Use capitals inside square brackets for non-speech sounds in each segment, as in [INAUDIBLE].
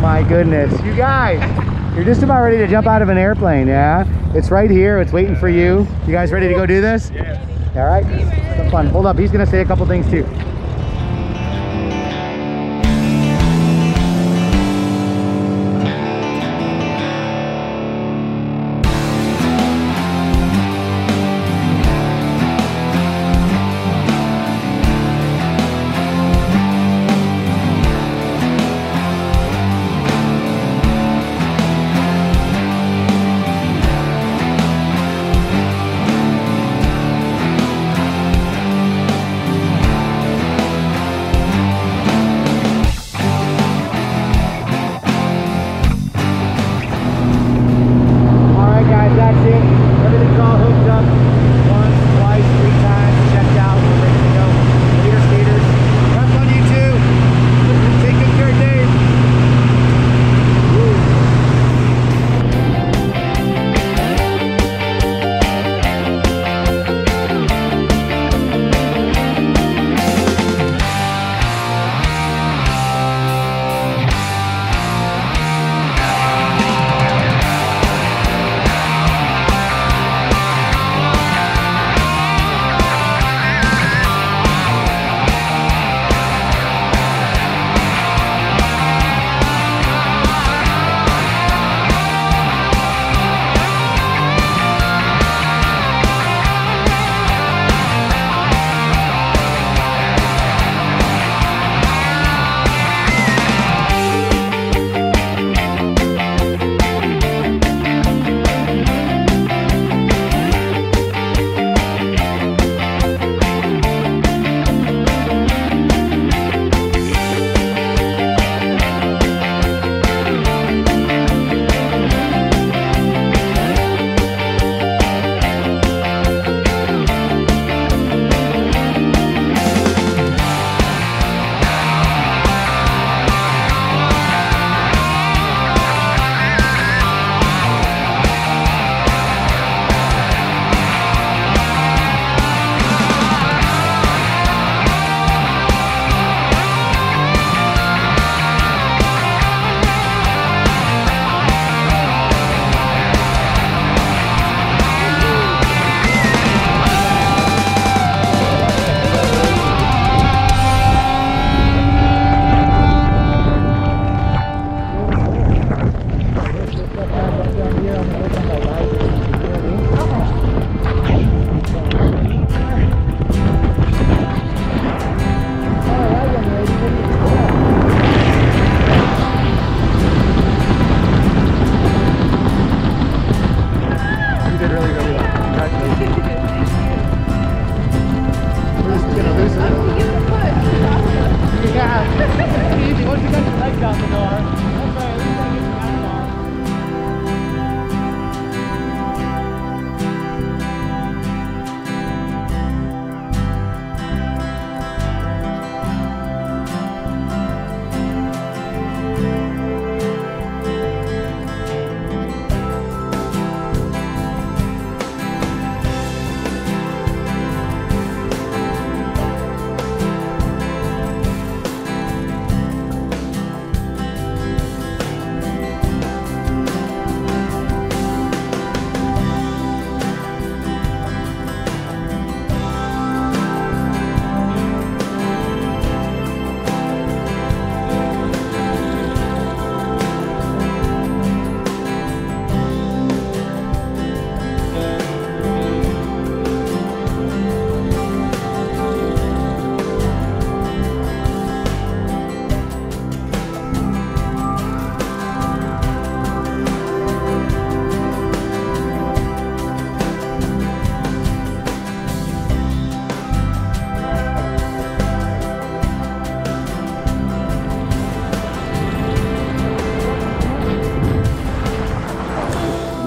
my goodness. You guys, you're just about ready to jump out of an airplane, yeah? It's right here. It's waiting for you. You guys ready to go do this? Yeah. All right. Some fun. Hold up. He's going to say a couple things too.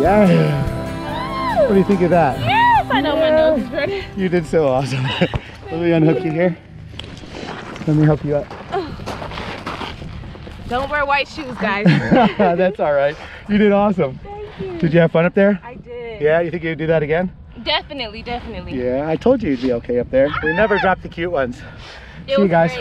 Yeah. What do you think of that? Yes, I know my nose is ready. You did so awesome. [LAUGHS] Let me unhook you here. Let me help you up. [SIGHS] Don't wear white shoes, guys. [LAUGHS] That's all right. You did awesome. Thank you. Did you have fun up there? I did. Yeah, you think you'd do that again? Definitely, definitely. Yeah, I told you you'd be okay up there. We never drop the cute ones. It See you guys.